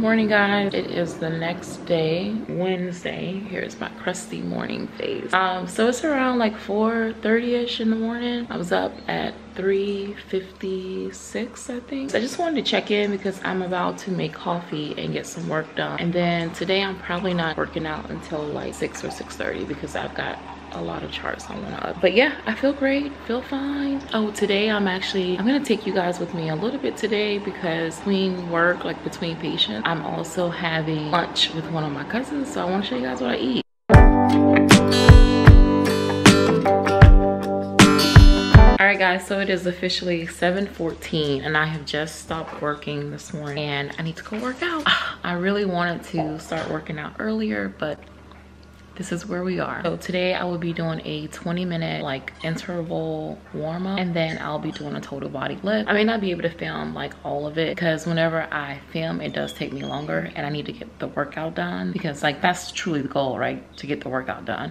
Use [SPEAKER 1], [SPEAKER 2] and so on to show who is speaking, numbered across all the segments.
[SPEAKER 1] Morning guys, it is the next day, Wednesday. Here's my crusty morning face. Um, so it's around like 4.30ish in the morning. I was up at 3.56 I think. So I just wanted to check in because I'm about to make coffee and get some work done. And then today I'm probably not working out until like 6 or 6.30 because I've got a lot of charts I want to But yeah, I feel great, feel fine. Oh, today I'm actually, I'm gonna take you guys with me a little bit today because between work, like between patients, I'm also having lunch with one of my cousins. So I wanna show you guys what I eat. all right guys so it is officially 7:14, and i have just stopped working this morning and i need to go work out i really wanted to start working out earlier but this is where we are. So today I will be doing a 20 minute like interval warm up and then I'll be doing a total body lift. I may not be able to film like all of it because whenever I film it does take me longer and I need to get the workout done because like that's truly the goal, right? To get the workout done.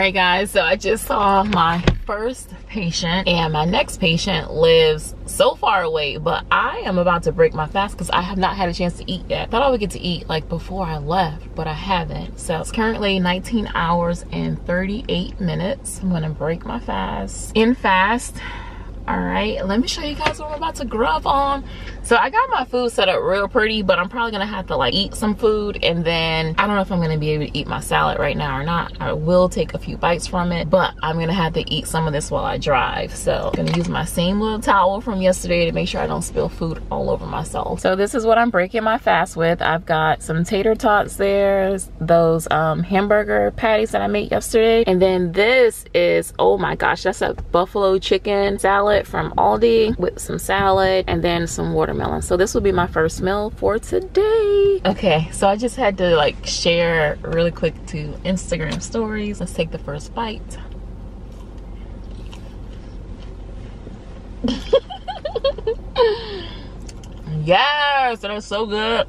[SPEAKER 1] right guys so i just saw my first patient and my next patient lives so far away but i am about to break my fast because i have not had a chance to eat yet. Thought i would get to eat like before i left but i haven't. So it's currently 19 hours and 38 minutes. I'm gonna break my fast. In fast all right let me show you guys what i'm about to grub on. So i got my food set up real pretty but i'm probably gonna have to like eat some food and then i don't know if i'm gonna be able to eat my salad right now or not. I will take a few bites from it but i'm gonna have to eat some of this while i drive. So i'm gonna use my same little towel from yesterday to make sure i don't spill food all over myself. So this is what i'm breaking my fast with. I've got some tater tots there those um, hamburger patties that i made yesterday and then this is oh my gosh that's a buffalo chicken salad from aldi with some salad and then some watermelon watermelon. So this will be my first meal for today. Okay, so I just had to like share really quick to Instagram stories. Let's take the first bite. yes, that is so good.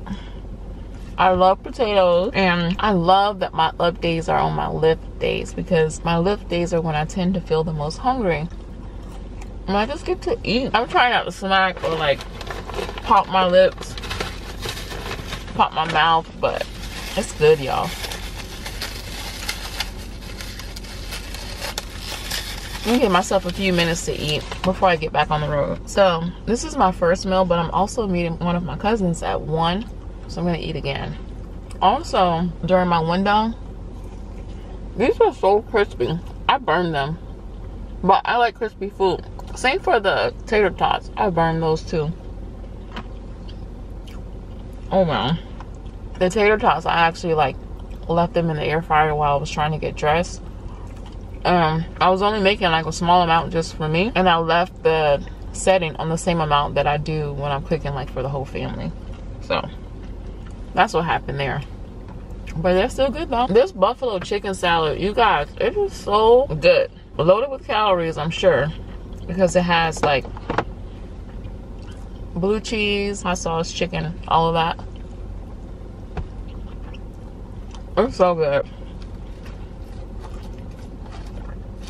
[SPEAKER 1] I love potatoes and I love that my up days are on my lift days because my lift days are when I tend to feel the most hungry. I just get to eat. I'm trying not to smack or like pop my lips, pop my mouth, but it's good, y'all. I'm give myself a few minutes to eat before I get back on the road. So this is my first meal, but I'm also meeting one of my cousins at one. So I'm gonna eat again. Also, during my window, these are so crispy. I burned them. But I like crispy food. Same for the tater tots. I burned those too. Oh man. The tater tots, I actually like left them in the air fryer while I was trying to get dressed. Um, I was only making like a small amount just for me, and I left the setting on the same amount that I do when I'm cooking like for the whole family. So that's what happened there. But they're still good though. This buffalo chicken salad, you guys, it is so good. Loaded with calories, I'm sure, because it has like blue cheese, hot sauce, chicken, all of that. It's so good.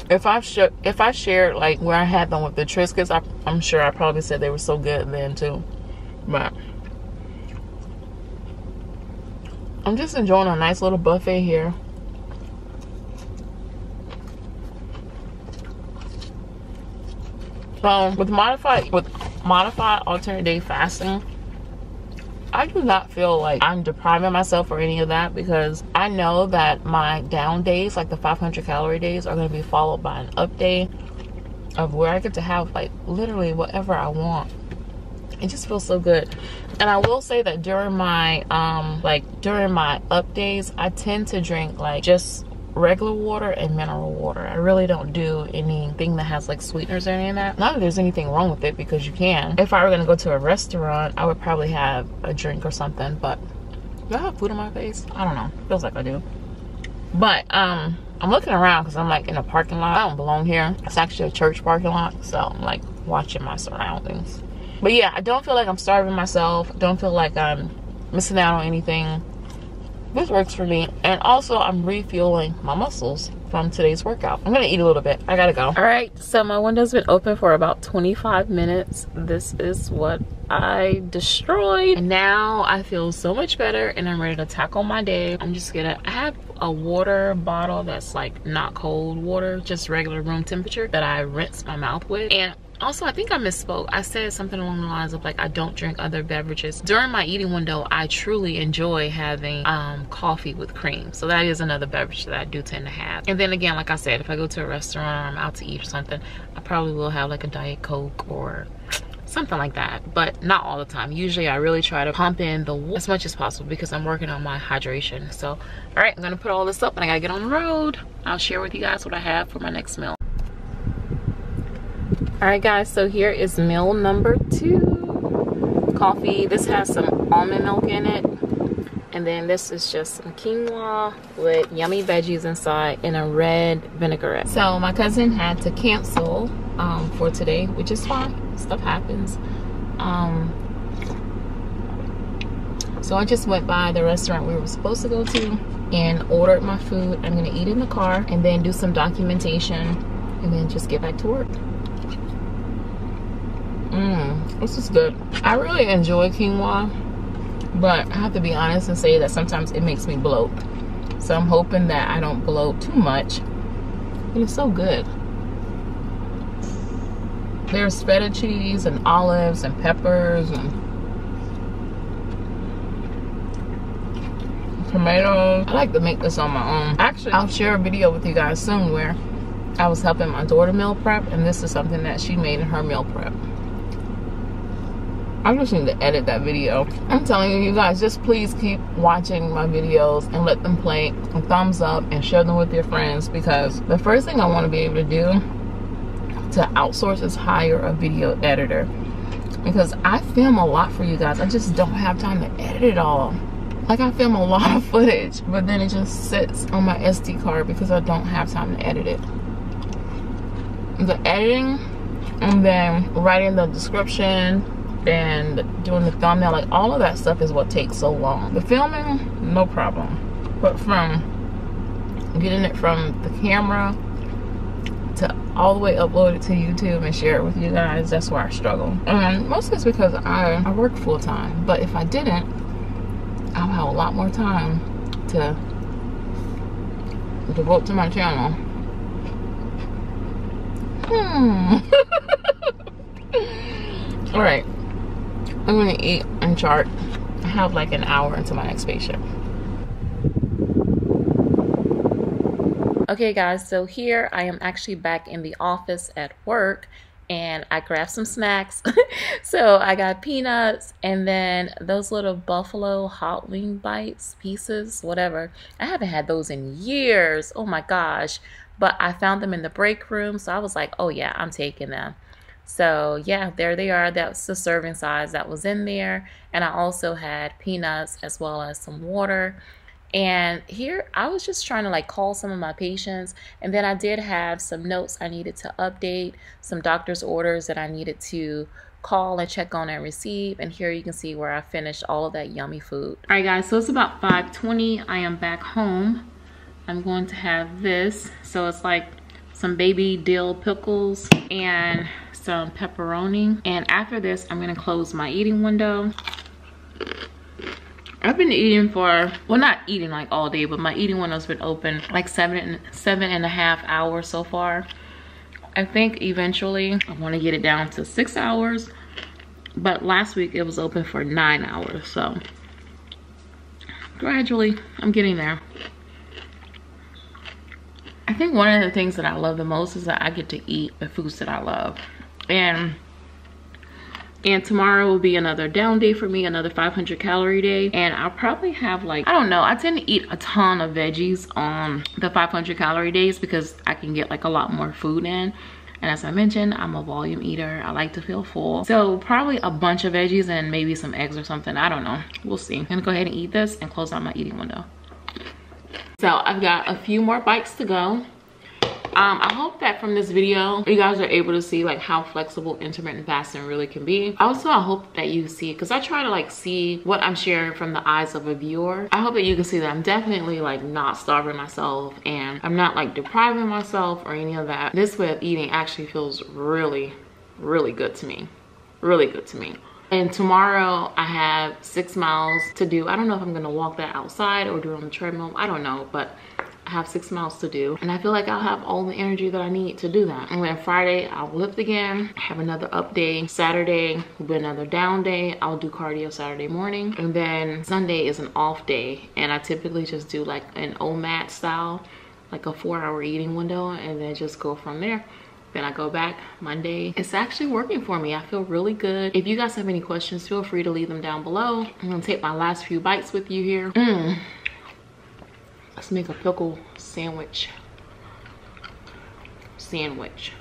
[SPEAKER 1] If I've sh- if I shared like where I had them with the Triscuits, I, I'm sure I probably said they were so good then too. But I'm just enjoying a nice little buffet here. So with modified with modified alternate day fasting, I do not feel like I'm depriving myself or any of that because I know that my down days, like the 500 calorie days, are going to be followed by an up day of where I get to have like literally whatever I want. it just feels so good and i will say that during my um like during my up days i tend to drink like just regular water and mineral water. I really don't do anything that has like sweeteners or any of that. Not that there's anything wrong with it because you can. If i were going to go to a restaurant i would probably have a drink or something but do i have food on my face? I don't know. Feels like i do. But um i'm looking around because i'm like in a parking lot. I don't belong here. It's actually a church parking lot so i'm like watching my surroundings. But yeah, I don't feel like I'm starving myself. Don't feel like I'm missing out on anything. This works for me. And also, I'm refueling my muscles from today's workout. I'm gonna eat a little bit. I gotta go. All right, so my window's been open for about 25 minutes. This is what I destroyed. And now I feel so much better and I'm ready to tackle my day. I'm just gonna, I have a water bottle that's like not cold water, just regular room temperature that I rinse my mouth with. And also i think i misspoke. I said something along the lines of like i don't drink other beverages. During my eating window i truly enjoy having um, coffee with cream. So that is another beverage that i do tend to have. And then again like i said if i go to a restaurant or i'm out to eat or something i probably will have like a diet coke or something like that. But not all the time. Usually i really try to pump in the as much as possible because i'm working on my hydration. So all right i'm gonna put all this up and i gotta get on the road. I'll share with you guys what i have for my next meal all right guys so here is meal number two. Coffee this has some almond milk in it. And then this is just some quinoa with yummy veggies inside in a red vinaigrette. So my cousin had to cancel um, for today which is fine. Stuff happens. Um, so i just went by the restaurant we were supposed to go to and ordered my food. I'm gonna eat in the car and then do some documentation and then just get back to work Mmm, this is good. I really enjoy quinoa, but I have to be honest and say that sometimes it makes me bloat. So I'm hoping that I don't bloat too much. But it's so good. There's feta cheese and olives and peppers and tomatoes. I like to make this on my own. Actually, I'll share a video with you guys soon where I was helping my daughter meal prep and this is something that she made in her meal prep. I just need to edit that video. I'm telling you, you guys, just please keep watching my videos and let them play a thumbs up and share them with your friends because the first thing I want to be able to do to outsource is hire a video editor because I film a lot for you guys. I just don't have time to edit it all. Like I film a lot of footage, but then it just sits on my SD card because I don't have time to edit it. The editing and then writing the description and doing the thumbnail like all of that stuff is what takes so long. The filming no problem. But from getting it from the camera to all the way upload it to youtube and share it with you guys that's where i struggle. And mostly it's because i i work full-time but if i didn't i'll have a lot more time to devote to my channel. Hmm. All right I'm gonna eat and chart. I have like an hour until my next patient. Okay guys, so here I am actually back in the office at work and I grabbed some snacks. so I got peanuts and then those little buffalo hot wing bites pieces, whatever. I haven't had those in years. Oh my gosh. But I found them in the break room. So I was like, oh yeah, I'm taking them. So yeah, there they are. That's the serving size that was in there. And I also had peanuts as well as some water. And here I was just trying to like call some of my patients. And then I did have some notes I needed to update, some doctor's orders that I needed to call and check on and receive. And here you can see where I finished all of that yummy food. All right guys, so it's about 5.20. I am back home. I'm going to have this. So it's like some baby dill pickles and some pepperoni. And after this, I'm gonna close my eating window. I've been eating for, well not eating like all day, but my eating window's been open like seven, seven and a half hours so far. I think eventually I wanna get it down to six hours, but last week it was open for nine hours, so gradually I'm getting there. I think one of the things that I love the most is that I get to eat the foods that I love and and tomorrow will be another down day for me another 500 calorie day and i'll probably have like i don't know i tend to eat a ton of veggies on the 500 calorie days because i can get like a lot more food in and as I mentioned, I'm a volume eater. I like to feel full. So probably a bunch of veggies and maybe some eggs or something. I don't know. We'll see. I'm gonna go ahead and eat this and close out my eating window. So I've got a few more bites to go um, i hope that from this video you guys are able to see like how flexible intermittent fasting really can be. Also i hope that you see because i try to like see what i'm sharing from the eyes of a viewer. I hope that you can see that i'm definitely like not starving myself and i'm not like depriving myself or any of that. This way of eating actually feels really really good to me. Really good to me. And tomorrow I have six miles to do. I don't know if I'm gonna walk that outside or do it on the treadmill. I don't know, but have six miles to do and I feel like I'll have all the energy that I need to do that. And then Friday, I'll lift again, have another up day. Saturday will be another down day. I'll do cardio Saturday morning. And then Sunday is an off day. And I typically just do like an OMAD style, like a four hour eating window and then just go from there then I go back Monday. It's actually working for me. I feel really good. If you guys have any questions, feel free to leave them down below. I'm gonna take my last few bites with you here. Mm. Let's make a pickle sandwich. Sandwich.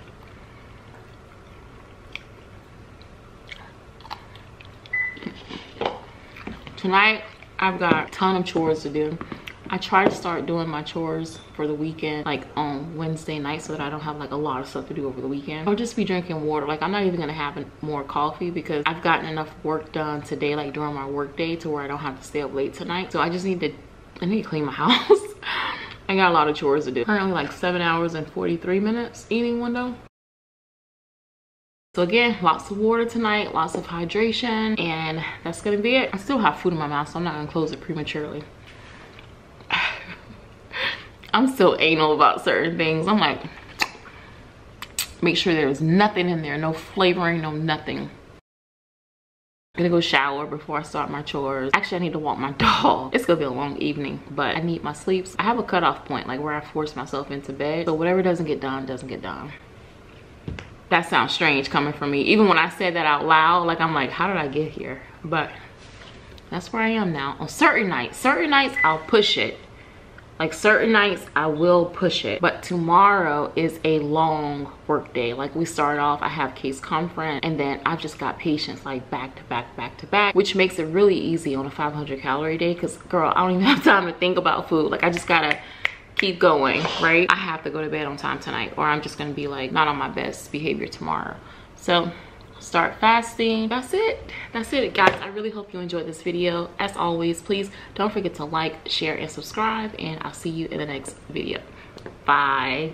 [SPEAKER 1] Tonight, I've got a ton of chores to do. I try to start doing my chores for the weekend like on Wednesday night so that I don't have like a lot of stuff to do over the weekend. I'll just be drinking water. Like I'm not even gonna have more coffee because I've gotten enough work done today like during my work day to where I don't have to stay up late tonight. So I just need to I need to clean my house. I got a lot of chores to do. Currently like seven hours and 43 minutes eating window. So again, lots of water tonight, lots of hydration, and that's gonna be it. I still have food in my mouth, so I'm not gonna close it prematurely. I'm still anal about certain things. I'm like, make sure there's nothing in there, no flavoring, no nothing. I'm gonna go shower before I start my chores. Actually, I need to walk my dog. It's gonna be a long evening, but I need my sleeps. I have a cutoff point, like where I force myself into bed. So whatever doesn't get done, doesn't get done. That sounds strange coming from me. Even when I said that out loud, like I'm like, how did I get here? But that's where I am now. On certain nights, certain nights I'll push it like certain nights I will push it, but tomorrow is a long work day. Like we start off, I have case conference and then I've just got patients like back to back, back to back, which makes it really easy on a 500 calorie day. Cause girl, I don't even have time to think about food. Like I just gotta keep going, right? I have to go to bed on time tonight or I'm just gonna be like not on my best behavior tomorrow. So start fasting. That's it. That's it guys. I really hope you enjoyed this video. As always please don't forget to like share and subscribe and i'll see you in the next video. Bye